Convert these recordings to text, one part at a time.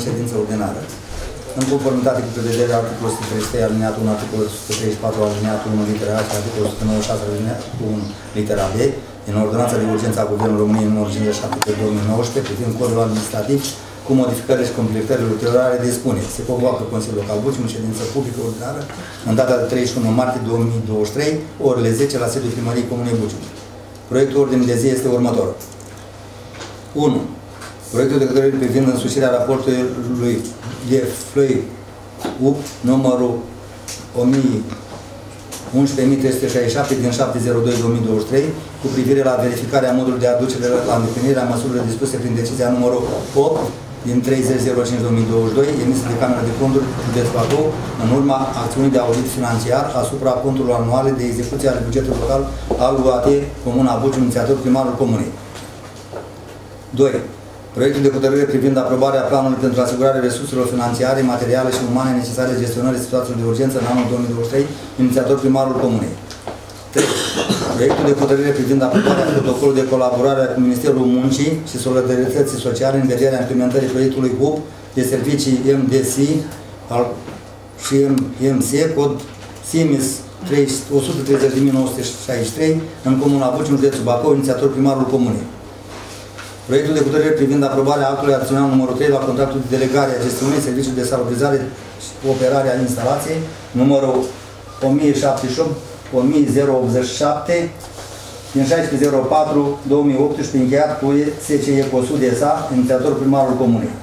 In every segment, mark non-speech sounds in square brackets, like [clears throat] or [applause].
în ședință ordinară. În conformitate cu prevederea articolul 133 aliniatul 1, articolul 134 aliniatul 1 litera A și articolul 196 aliniatul 1 litera B din Ordonanța de Urgență a Guvernului României numărul 57 pe 2019 privind codul administrativ cu modificările și completările ulterioare dispune. Se convoacă Consiliul Local Bucim în ședință publică ordinară în data de 31 martie 2023, orele 10 la sediul primăriei Comunei Bucim. Proiectul ordinii de zi este următor. 1. Proiectul de hotărâre privind însușirea raportului de flăi UP numărul 11.367 din 702-2023 cu privire la verificarea modului de aducere la îndeplinirea măsurilor dispuse prin decizia numărul 8 din 30.05.2022 emisă de Camera de Conturi județ Bacău în urma acțiunii de audit financiar asupra conturilor anuale de execuție ale bugetului local al UAT Comuna Buci, inițiator primarul Comunei. 2. Proiectul de hotărâre privind aprobarea planului pentru asigurarea resurselor financiare, materiale și umane necesare gestionării situațiilor de urgență în anul 2023, inițiator primarul Comunei. 3. Proiectul de hotărâre privind aprobarea protocolului de colaborare cu Ministerul Muncii și Solidarității Sociale în vederea implementării proiectului HUB de servicii MDC al, și MC, cod SIMIS 130.963 în Comuna Buci, județul Bacău, inițiator primarul Comunei. Proiectul de hotărâre privind aprobarea actului acțional numărul 3 la contractul de delegare a gestiunii serviciului de salubrizare și operare a instalației numărul 1078 1087 din 1604-2018 încheiat cu SCE COSUD SA, inițiator primarul comunei.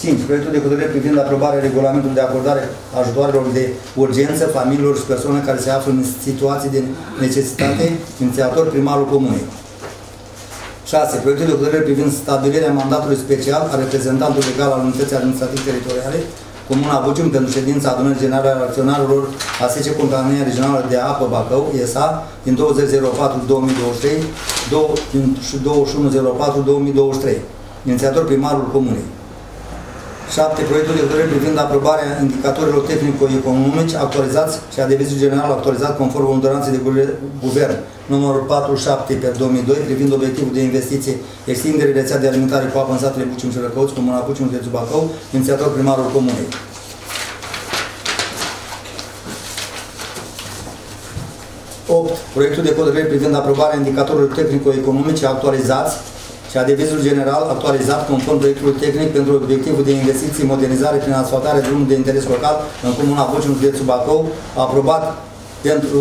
5. Proiectul de hotărâre privind aprobarea regulamentului de acordare ajutoarelor de urgență familiilor și persoane care se află în situații de necesitate, inițiator primarul comunei. 6. Proiectul de hotărâre privind stabilirea mandatului special a reprezentantului legal al Unității Administrative Teritoriale Comuna Bucium pentru ședința adunării generale a acționarilor a SC Compania Regională de Apă Bacău, ESA, din 2004-2023 și 2104-2023. Inițiator primarul Comunei. 7. Proiectul de hotărâre privind aprobarea indicatorilor tehnico-economici actualizați și a devizului general actualizat conform ordonanței de guvern numărul 47 pe 2002 privind obiectivul de investiție extindere rețea de alimentare cu apă în satele Bucium și Răcăuți, Comuna Bucium, județul Bacău, inițiator primarul comunei. Proiectul de hotărâre privind aprobarea indicatorilor tehnico-economice actualizați și a devizul general actualizat conform proiectului tehnic pentru obiectivul de investiții, modernizare prin asfaltare drumului de interes local în Comuna Bucium, județul Bacău, aprobat pentru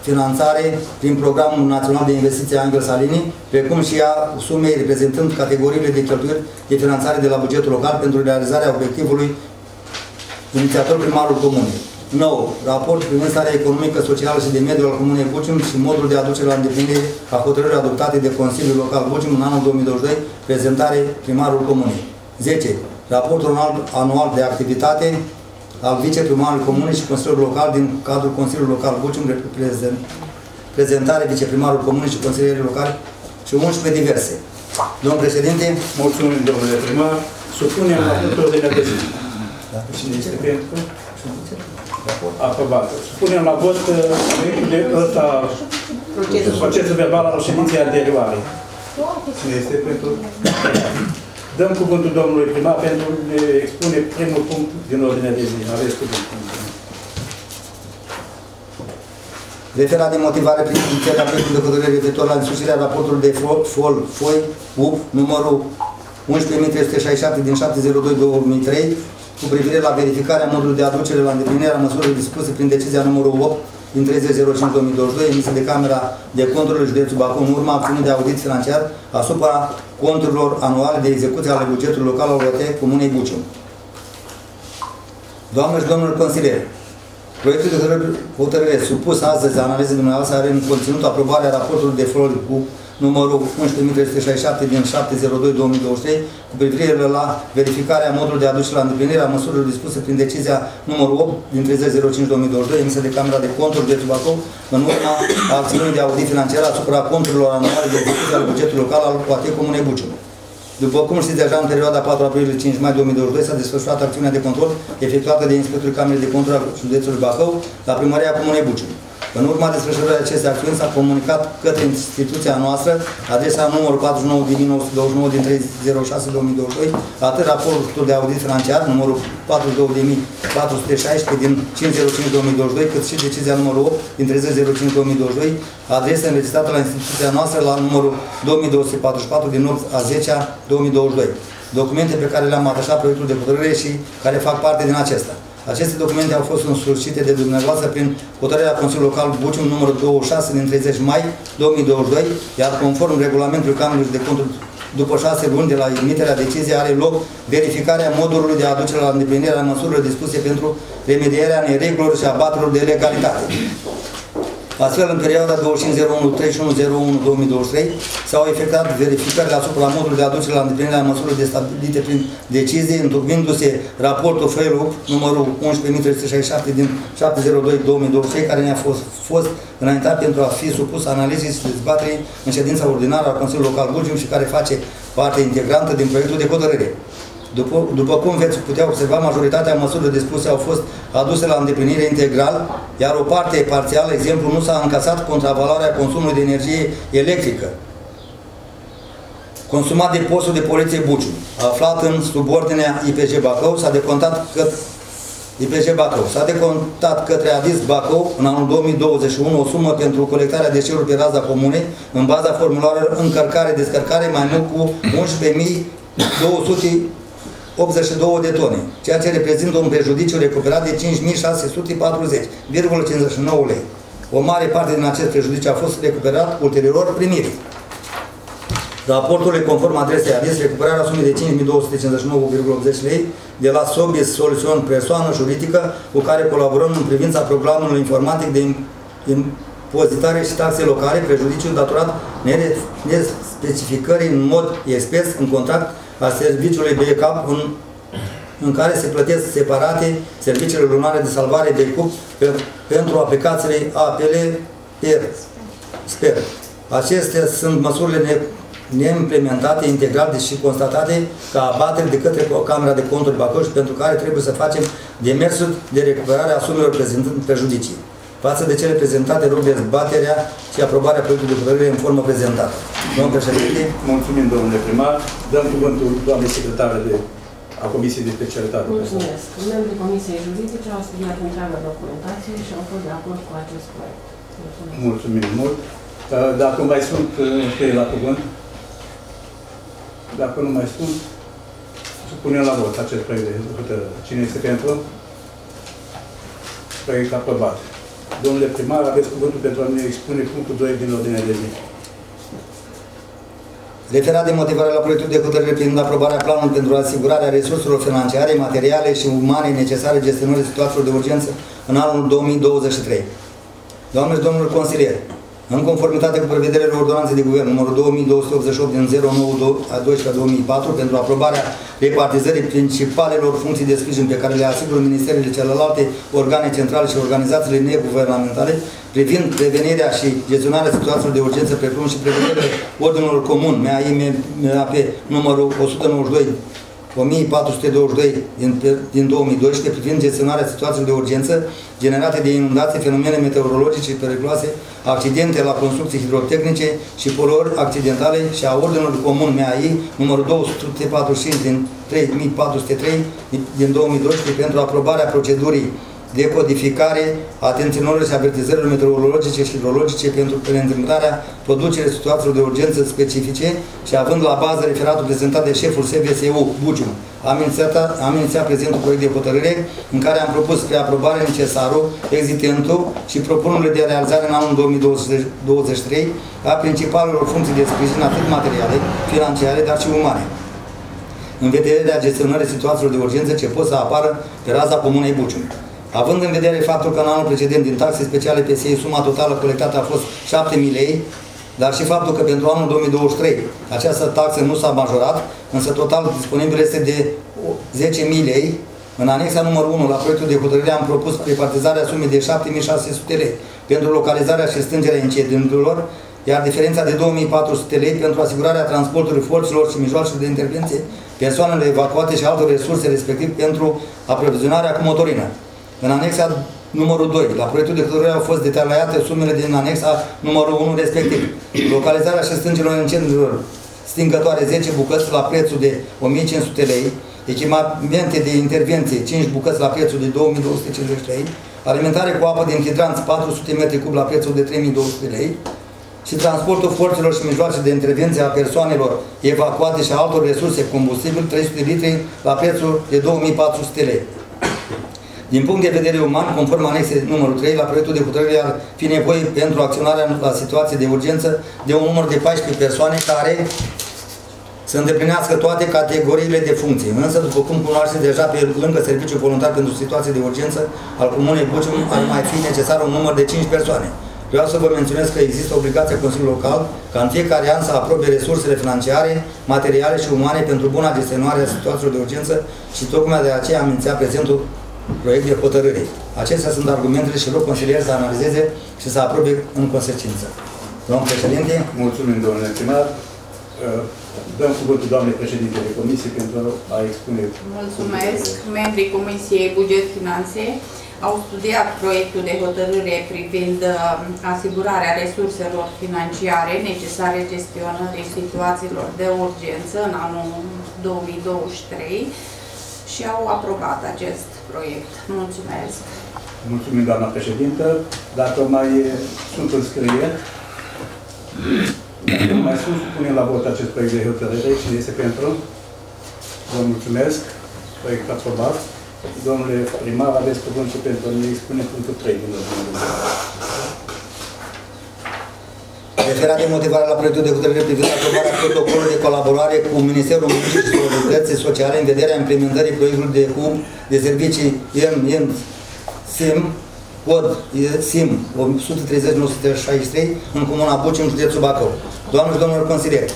finanțare prin Programul Național de Investiții Angel Salini, precum și a sumei reprezentând categoriile de cheltuieli de finanțare de la bugetul local pentru realizarea obiectivului inițiator primarul comunei. 9. Raport privind starea economică, socială și de mediu al Comunei Bucim și modul de aducere la îndeplinire a hotărârii adoptate de Consiliul Local Bucim în anul 2022, prezentare primarul Comunei. 10. Raportul anual de activitate al viceprimarului Comunei și Consiliul Local din cadrul Consiliului Local Bucim, prezentare viceprimarul Comunei și Consilierii Locali și 11 diverse. Domnul președinte. Mulțumim, domnule primar. Supunem la punctul de zi. Da. Cine este pentru? Aprobat. Supunem la vot uh, proiectul de ăsta, procesul verbal al ședinței anterioare. Cine este pentru? Dăm cuvântul domnului primar pentru a expune primul punct din ordinea de zi. Aveți cuvântul. Referat de motivare prin inițierea proiectului de hotărâre referitor la însușirea raportului de FOL, FOI, UP, numărul 11.367 din 702-2003, cu privire la verificarea modului de aducere la îndeplinirea măsurilor dispuse prin decizia numărul 8 din 30.05.2022, emisă de Camera de Conturile Județul Bacău, în urma acțiunii de audit financiar asupra conturilor anuale de execuție ale bugetului local al OT Comunei Bucium. Doamne și domnul consilier, proiectul de hotărâre supus astăzi analizei dumneavoastră are în conținut aprobarea raportului de flori cu numărul 11.367 din 702-2023 cu privire la verificarea modului de aduce la îndeplinirea măsurilor dispuse prin decizia numărul 8 din 30.05-2022 emisă de Camera de Conturi de Tubacov în urma acțiunii de audit financiar asupra conturilor anuale de execuție al bugetului local al Coate Comunei Buciu. După cum știți, deja în perioada 4 aprilie-5 mai 2022 s-a desfășurat acțiunea de control efectuată de Inspectorul Camerei de Control al județului Bacău la primăria Comunei Buciu. În urma desfășurării acestei acțiuni s-a comunicat către instituția noastră, adresa numărul 49 din 1929 din 306-2022, atât raportul de audit financiar, numărul 42.416 din 505-2022, cât și decizia numărul 8 din 30.05-2022, adresa înregistrată la instituția noastră la numărul 2244 din 8 a 10 -a 2022. Documente pe care le-am atașat proiectul de hotărâre și care fac parte din acesta. Aceste documente au fost însușite de dumneavoastră prin hotărârea Consiliului Local Bucium numărul 26 din 30 mai 2022, iar conform regulamentului Camerului de Conturi după șase luni de la emiterea deciziei are loc verificarea modului de aducere la îndeplinirea măsurilor dispuse pentru remedierea neregulilor și abatelor de legalitate. Astfel, în perioada 25.01-31.01.2023 s-au efectuat verificările asupra modului de aducere la îndeplinirea măsurilor de stabilite prin decizie, întocmindu-se raportul FELUP numărul 11.367 din 702-2023, care ne-a fost, fost înaintat pentru a fi supus analizei și dezbaterii în ședința ordinară a Consiliului Local Bugium și care face parte integrantă din proiectul de hotărâre. După, după cum veți putea observa, majoritatea măsurilor dispuse au fost aduse la îndeplinire integral, iar o parte parțială, exemplu, nu s-a încasat contravaloarea consumului de energie electrică consumat de postul de poliție Buciu, aflat în subordinea IPG Bacău, s-a decontat că IPG Bacău. S-a decontat către Adis Bacău în anul 2021 o sumă pentru colectarea deșeurilor pe raza comunei în baza formularelor încărcare-descărcare mai mult cu 11.200 82 de tone, ceea ce reprezintă un prejudiciu recuperat de 5.640,59 lei. O mare parte din acest prejudiciu a fost recuperat ulterior primirii. Raportul conform adresei ADIS, recuperarea sumei de 5.259,80 lei de la Sobis Soluțion persoană juridică cu care colaborăm în privința programului informatic de impozitare și taxe locale, prejudiciu datorat nespecificării în mod expres în contract a serviciului de cap în, în care se plătesc separate serviciile lunare de salvare de cup pe, pentru aplicațiile APL PER. Sper. Acestea sunt măsurile ne, neimplementate integral, deși constatate ca abateri de către Camera de Conturi Bacău pentru care trebuie să facem demersuri de recuperare a sumelor prezentând prejudicii. Față de cele prezentate, rog dezbaterea și aprobarea proiectului de hotărâre în formă prezentată. Domnul președinte. Mulțumim, domnule primar. Dăm cuvântul doamnei secretară de a Comisiei de Specialitate. Mulțumesc. Membrii Comisiei Juridice au studiat întreaga documentație și au fost de acord cu acest proiect. Mulțumesc. Mulțumim mult. Uh, dacă mai sunt pe uh, la cuvânt, dacă nu mai sunt, supunem la vot acest proiect de hotărâre. Cine este pentru? Proiect aprobat. Domnule primar, aveți cuvântul pentru a ne expune punctul 2 din ordinea de zi. Referat de motivare la proiectul de hotărâre privind aprobarea planului pentru asigurarea resurselor financiare, materiale și umane necesare gestionării situațiilor de urgență în anul 2023. Doamne și domnilor consilieri, în conformitate cu prevederile ordonanței de guvern numărul 2288 din 09-12-2004 pentru aprobarea repartizării principalelor funcții de sprijin pe care le asigură ministerele celelalte organe centrale și organizațiile neguvernamentale privind prevenirea și gestionarea situațiilor de urgență precum și prevederile ordinului comun MAI-MAP numărul 192 1422 din, din 2012 privind gestionarea situațiilor de urgență generate de inundații, fenomene meteorologice periculoase, accidente la construcții hidrotehnice și poluări accidentale și a Ordinului Comun MAI numărul 245 din 3403 din 2012 pentru aprobarea procedurii de codificare a atenționărilor și avertizărilor meteorologice și hidrologice pentru preîntâmplarea producerii situațiilor de urgență specifice și având la bază referatul prezentat de șeful SVSU, Bucium, am inițiat, am inițiat prezentul proiect de hotărâre în care am propus spre aprobare necesarul, existentul și propunerile de realizare în anul 2023 a principalelor funcții de sprijin atât materiale, financiare, dar și umane în vederea gestionării situațiilor de urgență ce pot să apară pe raza comunei Bucium. Având în vedere faptul că în anul precedent din taxe speciale PSI suma totală colectată a fost 7.000 lei, dar și faptul că pentru anul 2023 această taxă nu s-a majorat, însă total disponibil este de 10.000 lei, în anexa numărul 1 la proiectul de hotărâre am propus repartizarea sumei de 7.600 lei pentru localizarea și stângerea incidentelor, iar diferența de 2.400 lei pentru asigurarea transportului forțelor și mijloacelor de intervenție, persoanele evacuate și alte resurse, respectiv pentru aprovizionarea cu motorină. În anexa numărul 2. La proiectul de hotărâre au fost detaliate sumele din anexa numărul 1 respectiv. Localizarea și stângelor incendiilor stingătoare 10 bucăți la prețul de 1500 lei, echipamente de intervenție 5 bucăți la prețul de 2250 lei, alimentare cu apă din hidranți 400 m3 la prețul de 3200 lei și transportul forțelor și mijloace de intervenție a persoanelor evacuate și a altor resurse combustibil 300 litri la prețul de 2400 lei. Din punct de vedere uman, conform anexei numărul 3, la proiectul de hotărâre ar fi nevoie pentru acționarea la situații de urgență de un număr de 14 persoane care să îndeplinească toate categoriile de funcții. Însă, după cum cunoaște deja pe lângă serviciul voluntar pentru situații de urgență al Comunei Bucium, ar mai fi necesar un număr de 5 persoane. Vreau să vă menționez că există obligația Consiliului Local ca în fiecare an să aprobe resursele financiare, materiale și umane pentru buna gestionare a situațiilor de urgență și tocmai de aceea amințea prezentul proiect de hotărâre. Acestea sunt argumentele și rog consilier să analizeze și să aprobe în consecință. Domnul președinte. Mulțumim, domnule primar. Dăm cuvântul doamnei președinte de comisie pentru a expune. Mulțumesc. Membrii Comisiei Buget Finanțe au studiat proiectul de hotărâre privind uh, asigurarea resurselor financiare necesare gestionării situațiilor de urgență în anul 2023 și au aprobat acest proiect. Mulțumesc! Mulțumim, doamna președintă. Dacă mai sunt înscrieri, dacă mai sunt, punem la vot acest proiect de hotărâre. Cine este pentru? Vă mulțumesc. Proiect aprobat. Domnule primar, aveți cuvântul pentru a ne expune punctul 3 din ordine. Referat de motivare la proiectul de hotărâre privind aprobarea protocolului de colaborare cu Ministerul Muncii și Solidarității Sociale în vederea implementării proiectului de cum de servicii MN SIM, cod SIM 130 în Comuna Buci, în județul Bacău. Doamne și domnilor consilieri,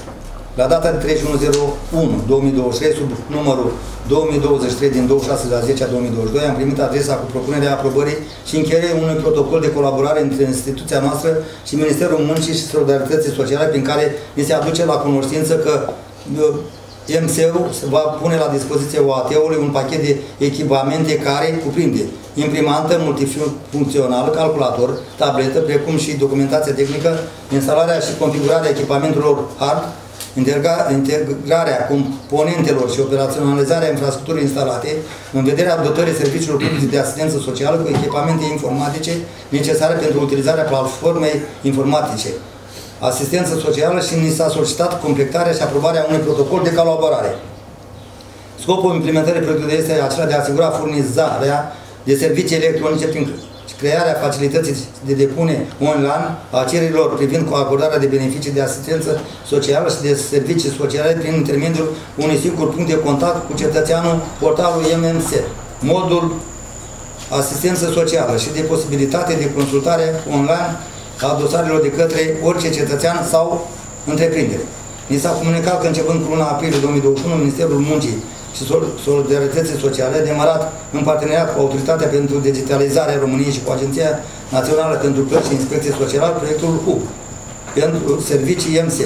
la data de 31.01.2023, sub numărul 2023 din 26 la 10 a 2022, am primit adresa cu propunerea aprobării și încheierii unui protocol de colaborare între instituția noastră și Ministerul Muncii și Solidarității Sociale, prin care ni se aduce la cunoștință că MC-ul va pune la dispoziție OAT-ului un pachet de echipamente care cuprinde imprimantă multifuncțională, calculator, tabletă, precum și documentație tehnică, instalarea și configurarea echipamentelor hard, integrarea componentelor și operaționalizarea infrastructurii instalate în vederea dotării serviciilor publice de asistență socială cu echipamente informatice necesare pentru utilizarea platformei informatice, asistență socială și ni s-a solicitat completarea și aprobarea unui protocol de colaborare. Scopul implementării proiectului este acela de a asigura furnizarea de servicii electronice prin crearea facilității de depune online a cererilor privind cu acordarea de beneficii de asistență socială și de servicii sociale prin intermediul unui singur punct de contact cu cetățeanul portalul MMS. Modul asistență socială și de posibilitate de consultare online a dosarelor de către orice cetățean sau întreprindere. Ni s-a comunicat că începând cu luna aprilie 2021, Ministerul Muncii și Solidarității Sociale, demarat în parteneriat cu Autoritatea pentru Digitalizarea României și cu Agenția Națională pentru Plăți și Inspecție Socială, proiectul HUB pentru servicii MC,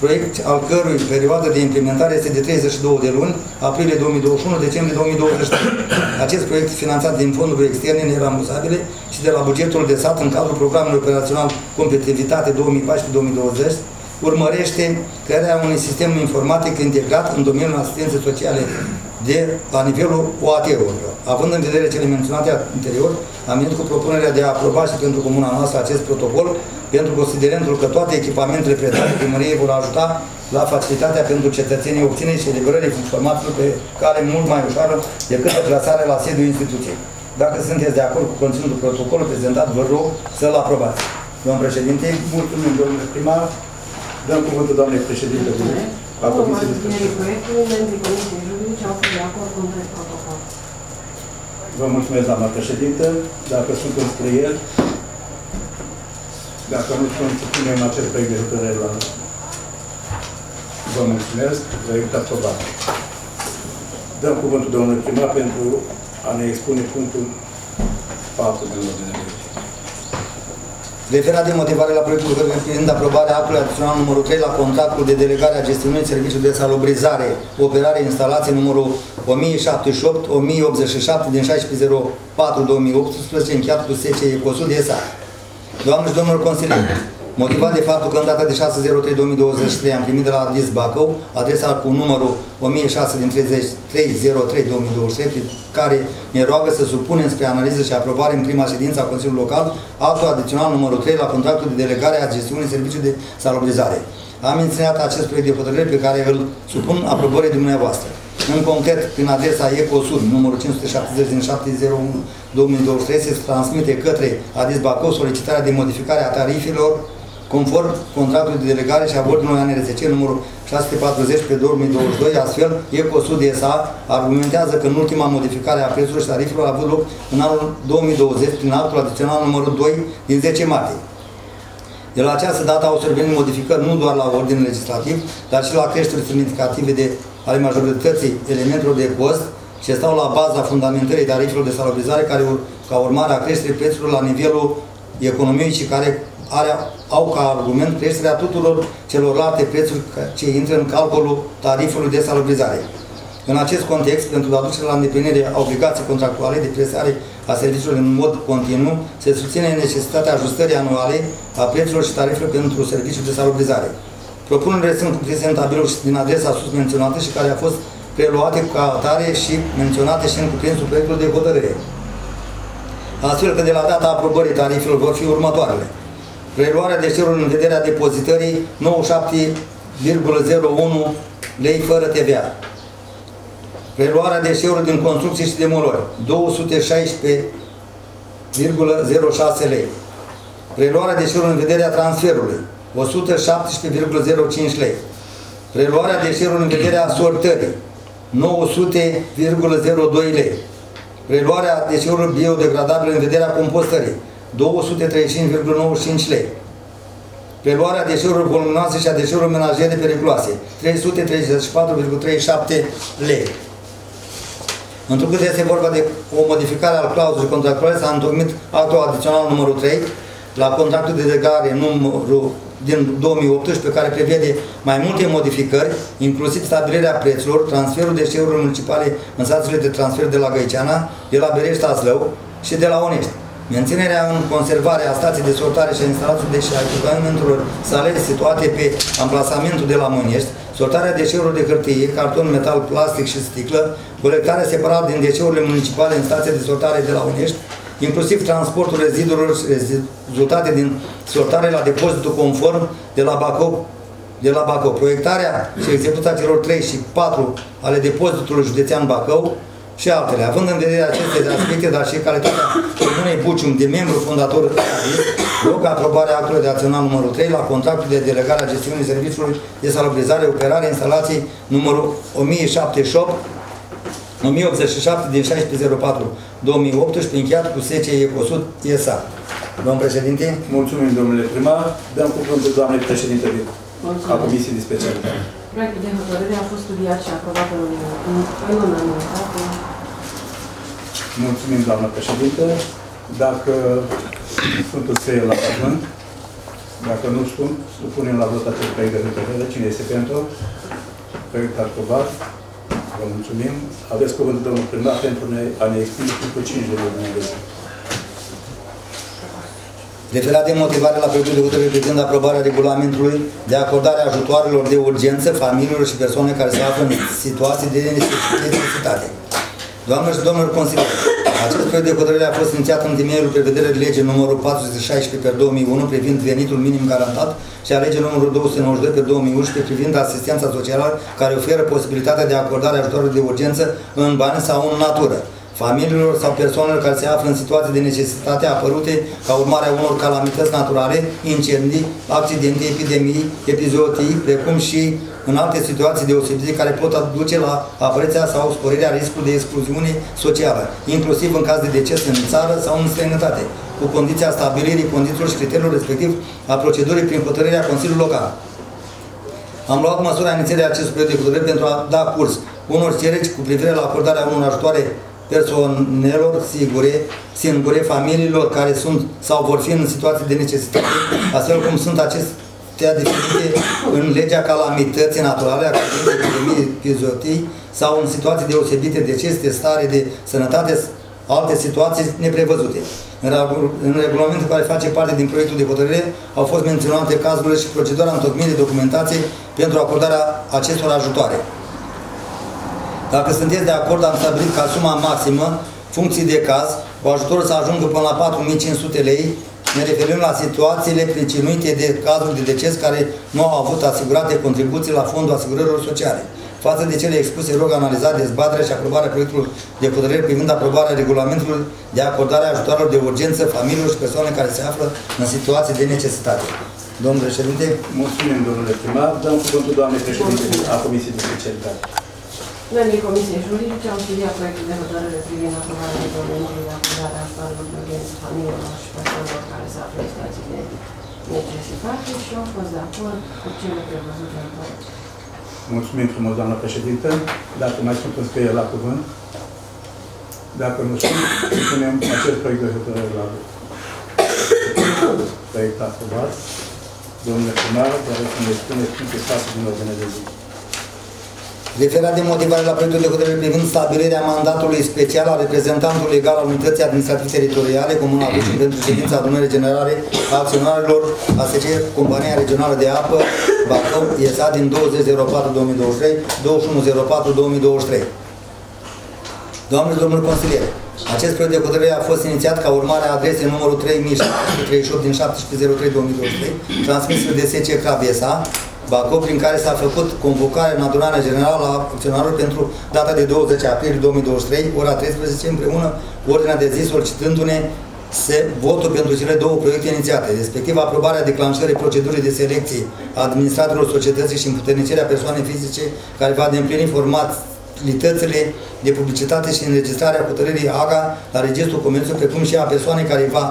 proiect al cărui perioadă de implementare este de 32 de luni, aprilie 2021, decembrie 2023. Acest proiect finanțat din fonduri externe nerambursabile și de la bugetul de sat în cadrul programului operațional Competitivitate 2014-2020, urmărește crearea unui sistem informatic integrat în domeniul asistenței sociale de la nivelul OAT-urilor. Având în vedere cele menționate anterior, am venit cu propunerea de a aproba și pentru comuna noastră acest protocol, pentru considerentul că toate echipamentele predate primăriei vor ajuta la facilitatea pentru cetățenii obținerii și eliberării informațiilor pe care mult mai ușoară decât plasarea la sediul instituției. Dacă sunteți de acord cu conținutul protocolului prezentat, vă rog să-l aprobați. Domnul președinte, mulțumim, domnule primar. Dăm cuvântul doamnei președinte a Comisiei de Specialitate. proiectul, membrii Comisiei Juridice au fost de acord cu întreg protocol. Vă mulțumesc, doamna președinte. Dacă sunt înscrieri, dacă nu sunt, punem acest proiect de hotărâre la... Vă mulțumesc. Proiect aprobat. Dăm cuvântul domnului primar pentru a ne expune punctul 4 din ordine de Referat de motivare la proiectul privind aprobarea actului adițional numărul 3 la contractul de delegare a gestiunii serviciului de salubrizare, operare, instalație numărul 1078, 1087 din 1604-2018, încheiat cu SC Ecosud SA. Doamne și domnilor consilieri, motivat de faptul că în data de 6.03.2023 am primit de la Adis Bacău adresa cu numărul 1006 din 33.03.2023 care ne roagă să supunem spre analiză și aprobare în prima ședință a Consiliului Local actul adițional numărul 3 la contractul de delegare a gestiunii serviciului de salubrizare. Am menționat acest proiect de hotărâre pe care îl supun aprobării dumneavoastră. În concret, prin adresa ECOSUD, numărul 570 din 701 2023, se transmite către Adis Bacău solicitarea de modificare a tarifelor conform contractului de delegare și a ordinului ANRSC numărul 640 pe 2022, astfel ECOSUD SA argumentează că în ultima modificare a prețurilor și tarifelor a avut loc în anul 2020 prin actul adițional numărul 2 din 10 martie. De la această dată au survenit modificări nu doar la ordin legislativ, dar și la creșteri semnificative de ale majorității elementelor de cost ce stau la baza fundamentării tarifelor de salubrizare care, ca urmare a creșterii prețurilor la nivelul economiei și care are, au ca argument creșterea tuturor celorlalte prețuri ce intră în calculul tarifului de salubrizare. În acest context, pentru aducerea la îndeplinire a obligației contractuale de prestare a serviciilor în mod continuu, se susține necesitatea ajustării anuale a prețurilor și tarifelor pentru serviciul de salubrizare. Propunerile sunt cuprinse în tabelul din adresa sus menționată și care a fost preluate ca atare și menționate și în cuprinsul proiectului de hotărâre. Astfel că de la data aprobării tarifelor vor fi următoarele preluarea deșeurilor în vederea depozitării 97,01 lei fără TVA. Preluarea deșeurilor din construcții și demolări 216,06 lei. Preluarea deșeurilor în vederea transferului 117,05 lei. Preluarea deșeurilor în vederea sortării 900,02 lei. Preluarea deșeurilor biodegradabile în vederea compostării 235,95 lei. Preluarea deșeurilor voluminoase și a deșeurilor menajere periculoase, 334,37 lei. Întrucât este vorba de o modificare al clauzului contractuale, s-a întocmit actul adițional numărul 3 la contractul de legare numărul din 2018, care prevede mai multe modificări, inclusiv stabilirea prețurilor, transferul deșeurilor municipale în stațiile de transfer de la Găiceana, de la Berești Aslău și de la Onești Menținerea în conservare a stației de sortare și a instalațiilor de și a echipamentelor sale situate pe amplasamentul de la Mânești, sortarea deșeurilor de hârtie, carton, metal, plastic și sticlă, colectarea separat din deșeurile municipale în stația de sortare de la Unești, inclusiv transportul rezidurilor rezultate din sortare la depozitul conform de la Bacău de la Bacău. Proiectarea și execuția celor 3 și 4 ale depozitului județean Bacău, și altele. Având în vedere aceste aspecte, dar și calitatea Comunei Bucium de membru fondator rog aprobarea actului de acțional numărul 3 la contractul de delegare a gestiunii serviciului de salubrizare, operare, instalații numărul 1078 1087 din 1604 2018, încheiat cu SC Ecosud ESA. Domnul președinte. Mulțumim, domnule primar. Dăm cuvântul doamnei președinte a Comisiei de Specialitate. Proiectul de hotărâre a fost studiat și aprobat în, în unanimitate. Mulțumim, doamnă președinte. Dacă Sfântul să la cuvânt, dacă nu sunt, supunem la vot acest proiect de hotărâre. Cine este pentru? Proiect aprobat. Vă mulțumim. Aveți cuvântul, domnul primar, pentru a ne explica cu 5 de luni referat de motivare la proiectul de hotărâre privind aprobarea regulamentului de acordare a ajutoarelor de urgență familiilor și persoane care se află în situații de necesitate. Doamnelor și domnilor consilieri, acest proiect de hotărâre a fost inițiat în temeiul prevederii legii numărul 416 pe 2001 privind venitul minim garantat și a legii numărul 292 pe 2011 privind asistența socială care oferă posibilitatea de acordare a ajutorului de urgență în bani sau în natură familiilor sau persoanelor care se află în situații de necesitate apărute ca urmare a unor calamități naturale, incendii, accidente, epidemii, epizootii, precum și în alte situații deosebite care pot aduce la apariția sau sporirea riscului de excluziune socială, inclusiv în caz de deces în țară sau în străinătate, cu condiția stabilirii condițiilor și criteriilor respectiv a procedurii prin hotărârea Consiliului Local. Am luat măsura inițială acestui proiect de hotărâre pentru a da curs unor cereri cu privire la acordarea unor ajutoare persoanelor sigure, singure, familiilor care sunt sau vor fi în situații de necesitate, astfel cum sunt acestea definite în legea calamității naturale, accidente, epidemii, epizotii sau în situații deosebite, deces, de stare de sănătate, alte situații neprevăzute. În, regu- în regulamentul care face parte din proiectul de hotărâre au fost menționate cazurile și procedura întocmirii documentației pentru acordarea acestor ajutoare. Dacă sunteți de acord, am stabilit ca suma maximă, funcții de caz, cu ajutorul să ajungă până la 4500 lei, ne referim la situațiile pricinuite de cazuri de deces care nu au avut asigurate contribuții la fondul asigurărilor sociale. Față de cele expuse, rog analizat dezbaterea și aprobarea proiectului de hotărâre privind aprobarea regulamentului de acordare a ajutoarelor de urgență familiilor și persoane care se află în situații de necesitate. Domnul președinte, Mulțumim, domnule primar. Dăm cuvântul doamnei președinte a Comisiei de Specialitate. Membrii Comisiei Juridice au studiat proiectul de hotărâre privind aprobarea regulamentului de acordare a ajutoarelor de urgență familiilor și persoanelor care se află în situații de necesitate și au fost de acord cu cele prevăzute în proiect. Mulțumim frumos, doamna președintă. Dacă mai sunt înscrieri la cuvânt. Dacă nu sunt, punem acest proiect de hotărâre la vot. Proiect aprobat. Domnule primar, vă rog să ne spuneți punctul 6 din ordine de zi. Referat de motivare la proiectul de hotărâre privind stabilirea mandatului special al reprezentantului legal al Unității Administrative Teritoriale Comuna Bucim pentru ședința adunării generale a acționarilor ASC Compania Regională de Apă Bacău, ISA din 20.04.2023, 21.04.2023. Doamne, domnul consilier, acest proiect de hotărâre a fost inițiat ca urmare a adresei numărul 3738 din 17.03.2023, transmis de SC Crabesa, Bacău, prin care s-a făcut convocarea în adunarea generală a acționarilor pentru data de 20 aprilie 2023, ora 13, împreună cu ordinea de zi solicitându-ne se votul pentru cele două proiecte inițiate, respectiv aprobarea declanșării procedurii de selecție a administratorilor societății și împuternicirea persoanei fizice care va îndeplini formalitățile de publicitate și înregistrarea hotărârii AGA la Registrul Comerțului, precum și a persoanei care va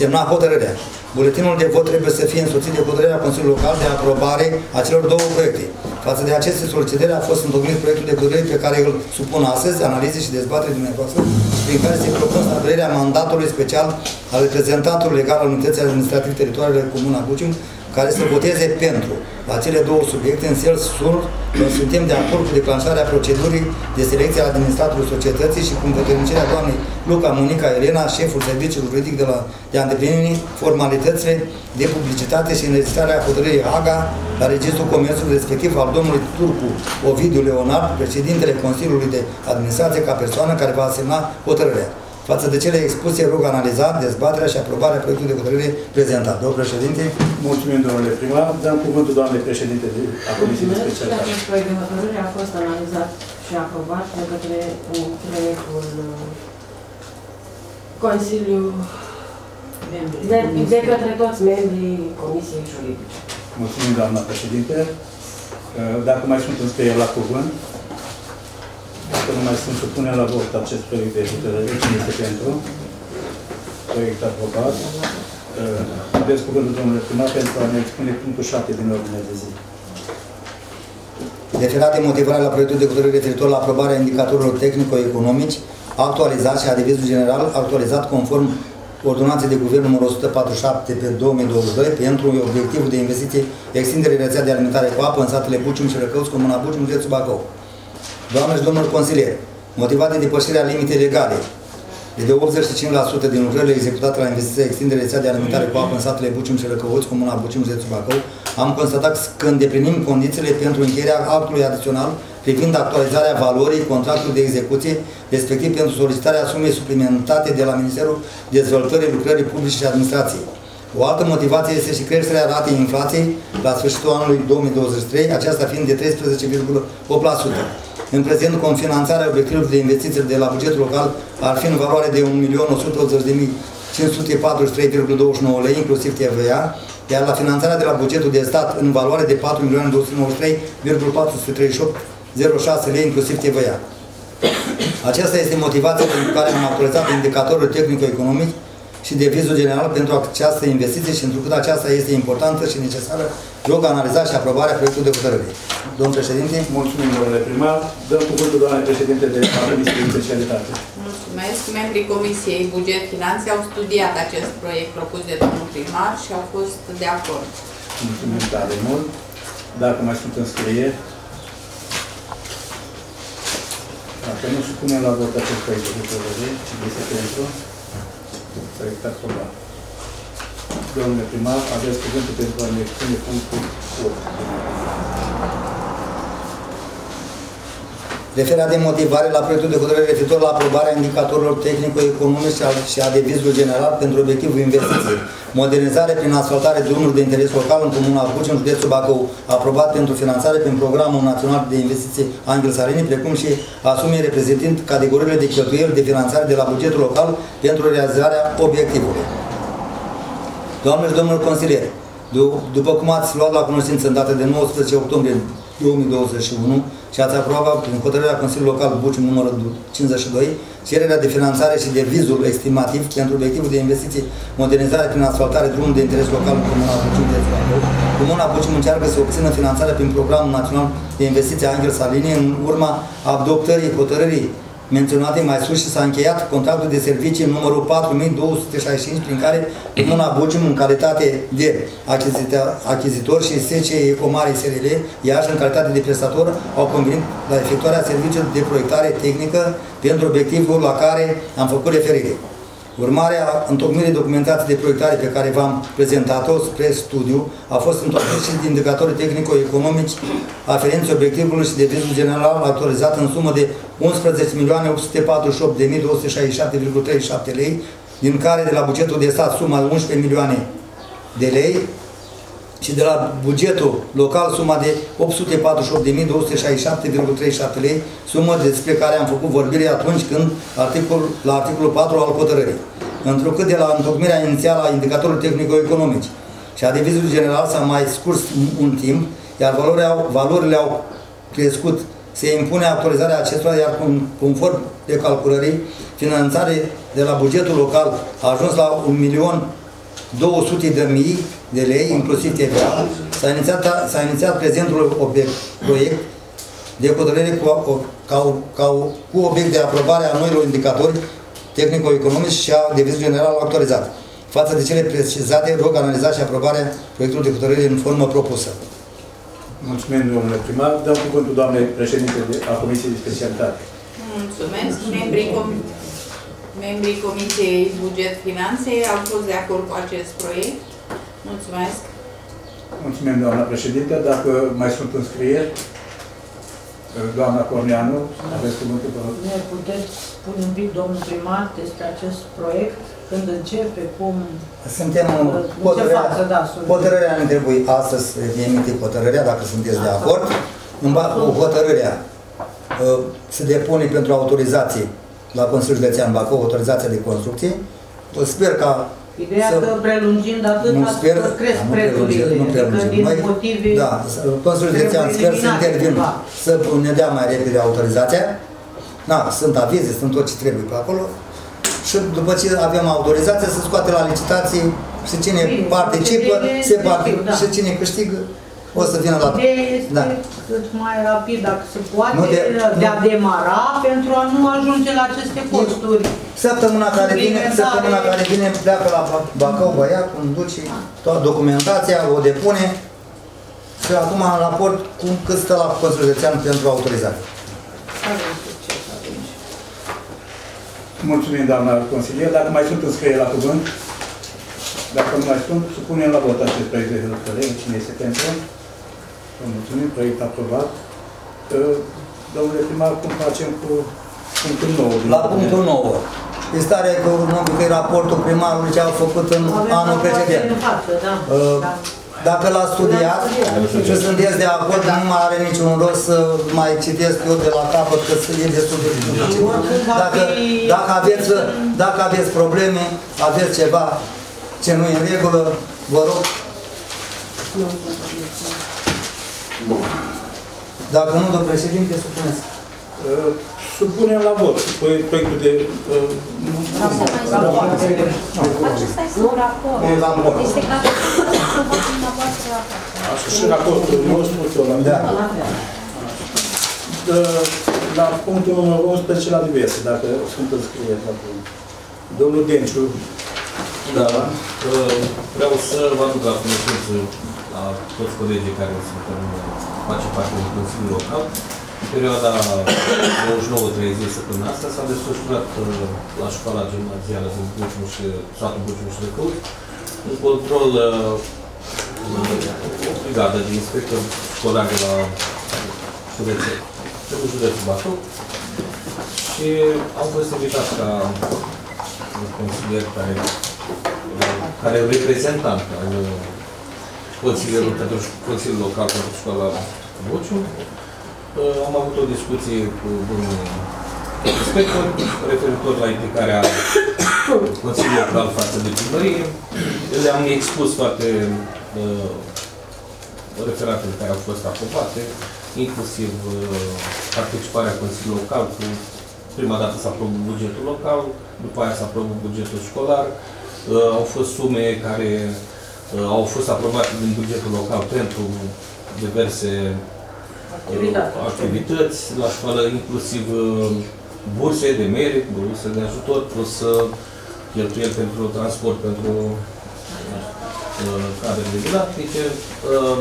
semna hotărârea. Buletinul de vot trebuie să fie însoțit de hotărârea Consiliului Local de aprobare a celor două proiecte. Față de aceste solicitări a fost întocmit proiectul de hotărâre pe care îl supun astăzi, analize și dezbatere dumneavoastră, prin care se propun stabilirea mandatului special al reprezentantului legal al Unității Administrative Teritoriale Comuna Bucium, care să voteze pentru la cele două subiecte în sens sur că suntem de acord cu declanșarea procedurii de selecție a administratorului societății și cu împătrânicirea doamnei Luca Monica Elena, șeful serviciului juridic de, la, de a îndeplini formalitățile de publicitate și înregistrarea hotărârii AGA la Registrul Comerțului, respectiv al domnului Turcu Ovidiu Leonard, președintele Consiliului de Administrație, ca persoană care va semna hotărârea. Față de cele expuse, rog analizat, dezbaterea și aprobarea proiectului de hotărâre prezentat. Domnul președinte, Mulțumim, domnule primar. Dăm cuvântul doamnei președinte de a Comisiei de Mulțumesc. Specialitate. Acest proiect de hotărâre a fost analizat și aprobat de către întregul uh, Consiliu de, de către toți membrii Comisiei Juridice. Mulțumim, doamna președinte. Dacă mai sunt înscrieri la cuvânt, dacă nu mai sunt, supunem la vot acest proiect de hotărâre. Cine este pentru? Proiect aprobat. Aveți cuvântul, domnule primar, pentru a ne expune punctul 7 din ordine de zi. referat de motivare la proiectul de hotărâre referitor la aprobarea indicatorilor tehnico-economici, actualizat și adevizul general actualizat conform ordonanței de guvern numărul 147 pe 2022 pentru obiectivul de investiție extinderea rețea de alimentare cu apă în satele Bucium și Răcăuți, Comuna Bucium, județul Bacău. Doamne și domnul consilier, motivat de depășirea limitei legale de 85% din lucrările executate la investiția extindere rețea de alimentare cu apă în satele Bucium și Răcăuți, Comuna Bucium, județul Bacău, am constatat că îndeplinim condițiile pentru încheierea actului adițional privind actualizarea valorii contractului de execuție, respectiv pentru solicitarea sumei suplimentate de la Ministerul Dezvoltării Lucrării Publice și Administrației. O altă motivație este și creșterea ratei inflației la sfârșitul anului 2023, aceasta fiind de 13,8%. În prezent, confinanțarea obiectivului de investiții de la bugetul local ar fi în valoare de 1.180.543,29 lei, inclusiv TVA, iar la finanțarea de la bugetul de stat în valoare de 4.293,438,06 lei, inclusiv TVA. Aceasta este motivația pentru care am actualizat indicatorul tehnico-economic și devizul general pentru această investiție și întrucât aceasta este importantă și necesară, rog analiza și aprobarea proiectului de hotărâre. Domnul președinte, Mulțumim, domnule primar. Dăm cuvântul doamnei președinte de a Comisiei de Specialitate. Mulțumesc. Mulțumesc. Membrii Comisiei Buget Finanțe au studiat acest proiect propus de domnul primar și au fost de acord. Mulțumim tare mult. Dacă mai sunt înscrieri, dacă nu supunem la vot acest proiect de hotărâre, cine este pentru? Proiect aprobat. Domnule primar, aveți cuvântul pentru a ne expune punctul 8. Referirea de motivare la proiectul de hotărâre referitor la aprobarea indicatorilor tehnico-economici și a devizului general pentru obiectivul investiției. Modernizare prin asfaltare drumuri de interes local în Comuna Buci, în județul Bacău, aprobat pentru finanțare prin Programul Național de Investiții Angel Sarini, precum și asume reprezentând categoriile de cheltuieli de finanțare de la bugetul local pentru realizarea obiectivului. Doamne și domnilor consilieri, după cum ați luat la cunoștință în data de 19 octombrie 2021 și ați aprobat prin hotărârea Consiliului Local Buci numărul 52 cererea de finanțare și de vizul estimativ pentru obiectivul de investiții modernizare prin asfaltare drumul de interes local în Comuna Buci, județul Bacău. Comuna Buci încearcă să obțină finanțare prin Programul Național de Investiții Angel Salini în urma adoptării hotărârii menționate mai sus și s-a încheiat contractul de servicii numărul 4265 prin care Comuna Bucium în calitate de achizitor și SC Ecomare SRL Iași în calitate de prestator au convenit la efectuarea serviciilor de proiectare tehnică pentru obiectivul la care am făcut referire. Urmarea întocmirii documentației de proiectare pe care v-am prezentat-o spre studiu a fost întocmit și de indicatori tehnico-economici aferenți obiectivului și de vizul general autorizat în sumă de 11.848.267,37 lei, din care de la bugetul de stat suma 11 milioane de lei, și de la bugetul local suma de 848.267,37 lei, sumă despre care am făcut vorbire atunci când articol, la articolul 4 al hotărârii. Întrucât de la întocmirea inițială a indicatorului tehnico-economici și a devizului general s-a mai scurs un timp, iar valorile au, valorile au crescut, se impune actualizarea acestora, iar conform de calculării, finanțare de la bugetul local a ajuns la 1 milion 200 de mii de lei, inclusiv TVA, s-a inițiat, inițiat prezentul obiect, proiect de hotărâre cu, ca, ca, cu obiect de aprobare a noilor indicatori tehnico-economici și a devizului general actualizat. Față de cele precizate, rog analizat și aprobarea proiectului de hotărâre în formă propusă. Mulțumim, domnule primar. Dăm cuvântul doamnei președinte a Comisiei de Specialitate. Mulțumesc. Membrii com Membrii Comisiei Buget Finanțe au fost de acord cu acest proiect. Mulțumesc. Mulțumim, doamna președinte. Dacă mai sunt înscrieri, doamna Corneanu, aveți cuvântul. Ne puteți spune un pic, domnul primar, despre acest proiect? Când începe, cum... Suntem în hotărârea, față, da, hotărârea ne trebuie astăzi de emite hotărârea, dacă sunteți de acord. În cu hotărârea uh, se depune pentru autorizație la Consiliul Județean Bacău autorizația de construcție. Sper ca Ideea să, că prelungind atât, nu sper, cresc da, nu prețurile. Nu prelungim. Din Noi, motive da, Consiliul Județean sper să intervin, să ne dea mai repede autorizația. Da, sunt avize, sunt tot ce trebuie pe acolo. Și după ce avem autorizația să scoate la licitație și cine Bine, participă, se participă da. și cine câștigă, o să vină la... Ideea este da. cât mai rapid, dacă se poate, de, de a demara pentru a nu ajunge la aceste costuri. Săptămâna care vine, săptămâna care vine pleacă la Bacău băiatul, îmi duce toată documentația, o depune și acum în raport cum cât stă la Consiliul Județean pentru autorizare. Mulțumim, doamna consilier. Dacă mai sunt înscrieri la cuvânt, dacă nu mai sunt, supunem la vot acest proiect de hotărâre. Cine este pentru? Vă mulțumim, proiect aprobat. Domnule primar, cum facem cu punctul 9? La punctul 9. Starea economică e raportul primarului ce au făcut în anul precedent. Da. Uh, dacă l-a studiat și sunteți de acord, nu mai are niciun rost să mai citesc eu de la capăt, că e destul de dacă, dacă, aveți, dacă aveți probleme, aveți ceva ce nu e în regulă, vă rog, dacă nu, domnul președinte, supuneți. Uh, supunem la vot proiectul de... Uh, Acesta este un raport. Este ca să vă dumneavoastră Așa și raportul nostru. Da. la punctul numărul 11 la diverse, dacă sunt înscrieri acolo. Domnul Denciu, Da, uh, vreau să vă aduc la cunoștință la toți colegii care sunt în, face parte din Consiliul Local. În perioada 29-30 săptămâna asta s-a desfășurat uh, la școala gimnazială din Bucimuș, satul Bucimuș de Căut, un control, uh, o brigadă de inspectori școlari de la județul, de județul Bacău și am fost invitat ca un consilier care care e reprezentant al Consiliului pentru Consiliul Local pentru Școala Buciu. Uh, Am avut o discuție cu domnul inspector referitor la implicarea Consiliului Local față de primărie. Le-am expus toate uh, referatele care au fost aprobate, inclusiv uh, participarea Consiliului Local cu prima dată s-a aprobat bugetul local, după aia s-a aprobat bugetul școlar, Uh, au fost sume care uh, au fost aprobate din bugetul local pentru diverse uh, Activitate. activități la școală, inclusiv uh, burse de merit, burse de ajutor, plus uh, cheltuieli pentru transport, pentru uh, cadrele didactice. Uh,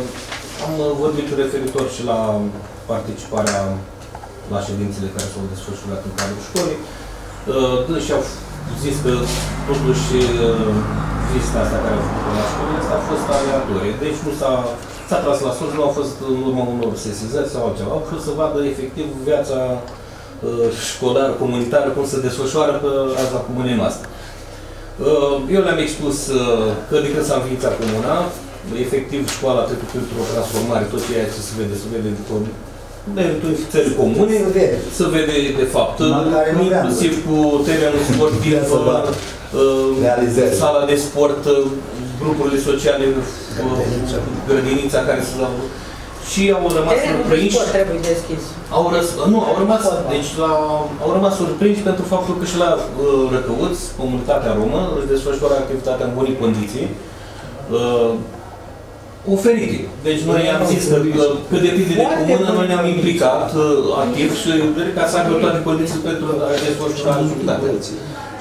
Am uh, vorbit referitor și la participarea la ședințele care s-au desfășurat în cadrul școlii. Uh, Dânsii au zis că totuși uh, vizita asta care a făcut la școală asta a fost aleatorie. Deci nu s-a, s-a tras la sus, nu a fost în urma unor sesizări sau altceva. Au fost să vadă efectiv viața uh, școlară, comunitară, cum se desfășoară pe aza comunei noastre. Uh, Eu le-am expus uh, că de când s-a înființat comuna, efectiv școala a trecut printr-o transformare, tot ceea ce se vede, se vede după meritul țării comune, Se vede. se vede de fapt, Măcar nu inclusiv cu terenul sportiv, [laughs] Ia să vadă. uh, Realizări. sala de sport, uh, grupurile sociale, uh, grădinița care se la și au rămas Terenul de surprinși. sport trebuie deschis. Au răs, nu, au rămas, deci la, au rămas surprinși pentru faptul că și la uh, Răcăuți, comunitatea romă, își desfășoară activitatea în bune condiții. Uh, oferite. Deci noi am zis că, că cât depinde de Foarte comună, noi ne-am bune implicat uh, activ și ca să aibă toate condițiile pentru a desfășura activitatea.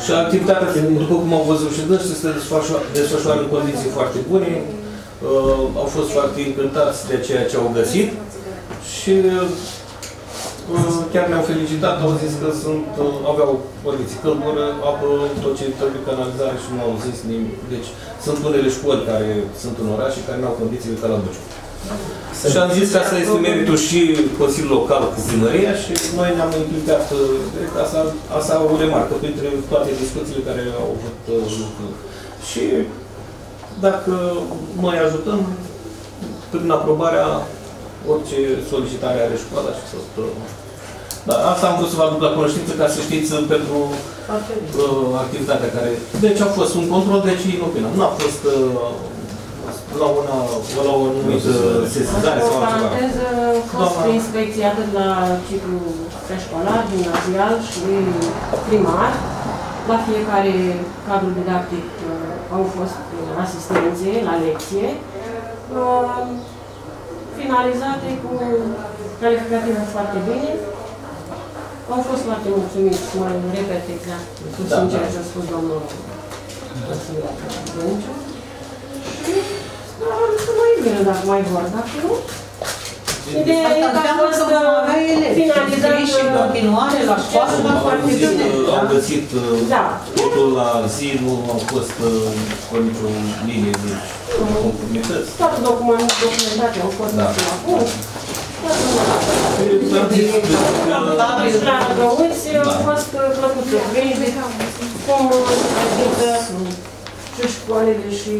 Și activitatea, după cum au văzut și dânsii, se desfășoară, desfășoară în condiții foarte bune. Uh, au fost foarte încântați de ceea ce au găsit și uh, chiar ne-au felicitat, au zis că sunt, uh, aveau condiții căldură, apă, tot ce trebuie canalizare și nu au zis nimic. Deci sunt unele școli care sunt în oraș și care nu au condiții ca la Buciu. Și am zis că asta este meritul și Consiliul Local cu primăria și noi ne-am implicat, uh, direct, asta, asta o remarcă printre toate discuțiile care au avut uh, loc. Și dacă noi ajutăm prin aprobarea orice solicitare are școala și tot. uh, Da, asta am vrut să vă aduc la cunoștință ca să știți uh, pentru Foarte bine. uh, activitatea care... Deci a fost un control, deci inopinat. Nu a fost uh, la una, la o anumită sesizare Asta sau o altceva. paranteză, a fost Doamna- inspecție atât la ciclu preșcolar, gimnazial și primar. La fiecare cadru didactic uh, au fost uh, asistențe la lecție, uh, finalizate cu calificative foarte bine. Au fost foarte mulțumiți, mă repet exact, Da, susțin ceea da. ce a spus domnul consilier Dânciu. Și sperăm să mai vină dacă mai vor, dacă nu, Ideea e Asta că a înseamnă fost că vom avea elevi. finalizat Și în continuare la școală, succesul la Au foarte găsit, bine. uh, au găsit uh, Da. totul la zi, nu au fost uh, cu nicio linie de conformități. Toată document- documentația a fost Da. pusă la punct. Am zis că- Și la Răgăuți Da. a fost uh, plăcut să vezi cum adică și școlile și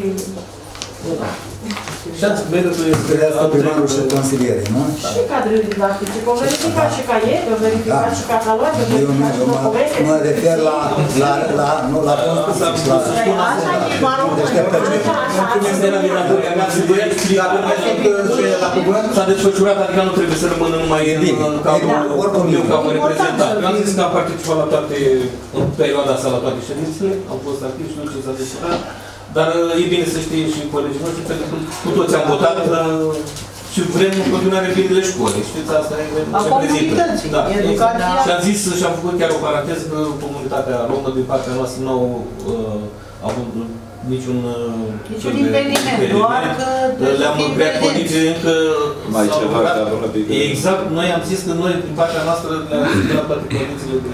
Și ați meritul este Creează primarul și consilierii, nu? și cadrele didactice. Că au verificat și caiete, au verificat Da. și catalogue, au Eu, nu, verificat și eu mă, documente. mă refer la, la, la, nu, la construcții, la... Păi asta e primarul Deșteptări. Mulțumesc de la Miradoria, mi-ați voiat explica că la cuvânt? s-a desfășurat, adică nu trebuie să rămână numai în Bine. în cadrul Da. Oricum, meu ca important reprezentant. să Eu am zis fim. că am participat la toate, în perioada asta la toate ședințele, am fost activ și nu ce s-a discutat, dar uh, e bine să știe și colegii noștri, pentru că cu toți am votat uh, și vrem în continuare binele școlii. Știți, asta e A ce prezintă. comunității, Da. educația. Și am zis și am făcut chiar o paranteză că comunitatea română din partea noastră nu au uh, avut niciun uh, Niciun fel de impediment, doar că trebuie Le-am să fim creat prezenți. condiții încă Mai s-au ceva lucrat. de apropiat. Exact, noi am zis că noi din partea noastră le-am [clears throat] creat toate condițiile de,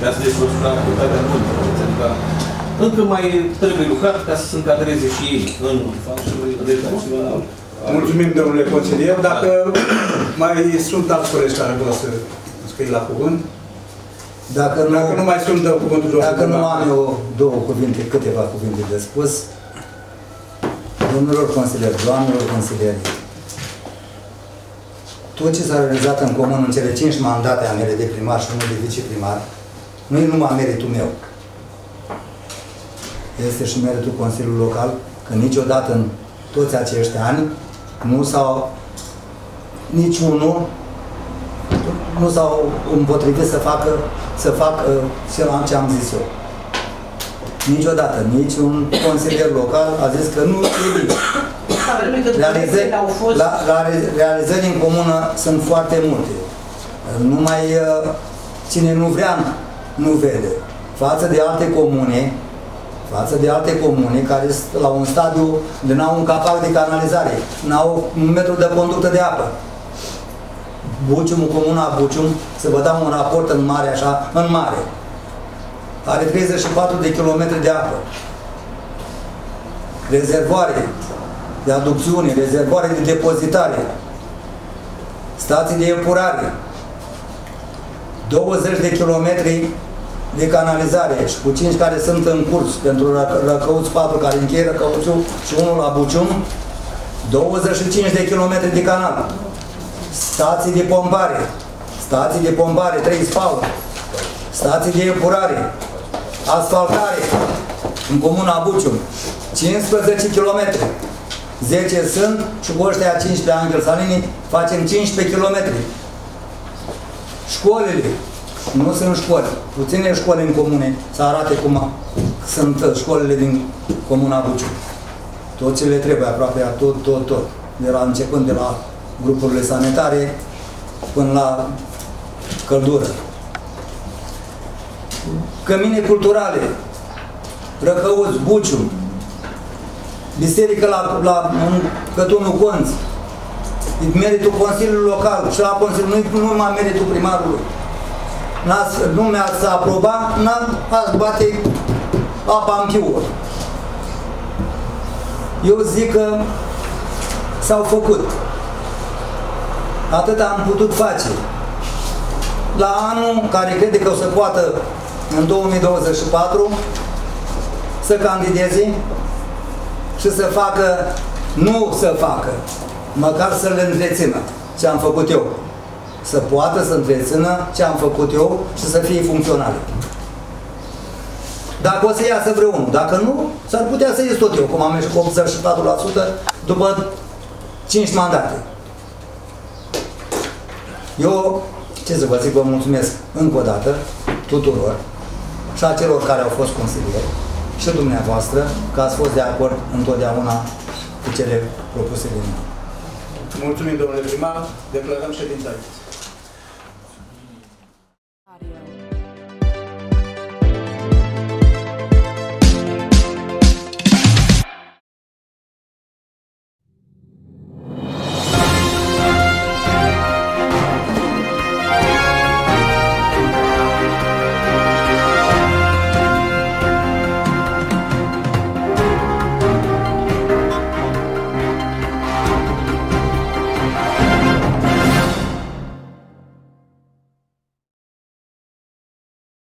de a se desfășura activitatea în multe. Adică încă mai trebuie lucrat ca să se încadreze și ei în redacțiunea Mulțumim, domnule consilier. Dacă mai sunt alți colegi care vor să scrie la cuvânt, Dacă nu, dacă nu mai sunt, dă cuvântul domnului. dacă nu am eu două cuvinte, câteva cuvinte de spus, domnilor consilieri, doamnelor consilieri, tot ce s-a realizat în comun în cele cinci mandate a mele de primar și unul de viceprimar, nu e numai meritul meu. Este și meritul Consiliului Local, că niciodată în toți acești ani nu s-au niciunul nu s-au împotrivit să facă să facă ceva ce am zis eu. Niciodată, niciun consilier local a zis că nu e bine. Realizări, au fost la, la re- realizări în comună sunt foarte multe. Numai uh, cine nu vrea, nu vede. Față de alte comune, față de alte comune care sunt la un stadiu de n-au un capac de canalizare, n-au un metru de conductă de apă. Bucium, comuna Bucium, să vă dau un raport în mare așa, în mare. Are 34 de kilometri de apă. Rezervoare de aducțiune, rezervoare de depozitare, stații de epurare, 20 de kilometri de canalizare și cu 5 care sunt în curs pentru Ră- Răcăuți 4 care încheie Răcăuțiul și unul la Bucium, 25 de kilometri de canal, stații de pompare, stații de pompare, 3 spaune, stații de epurare, asfaltare în comuna Bucium, 15 km. 10 sunt și cu ăștia 15 Angel Salini facem 15 km. Școlile, nu sunt școli, puține școli în comune, să arate cum sunt școlile din comuna Buciu. Tot ce le trebuie aproape, tot, tot, tot. De la începând de la grupurile sanitare până la căldură. Cămine culturale, Răcăuți, Buciu, biserică la, la în Cătunul Conț, e meritul Consiliului Local și la Consiliul, nu, nu numai meritul primarului. N-ați, nu mi-ați aproba, n-ați bate apa în piuă. Eu zic că s-au făcut. Atât am putut face. La anul care crede că o să poată în 2024 să candideze și să facă, nu să facă, măcar să le întrețină ce am făcut eu. Să poată să întrețină ce am făcut eu și să fie funcționale. Dacă o să iasă vreunul, dacă nu, s-ar putea să ies tot eu, cum am ieșit cu 84% după 5 mandate. Eu, ce să vă zic, vă mulțumesc încă o dată tuturor și a celor care au fost consilieri și dumneavoastră că ați fost de acord întotdeauna cu cele propuse de mine. Mulțumim, domnule primar. Declarăm ședința aici.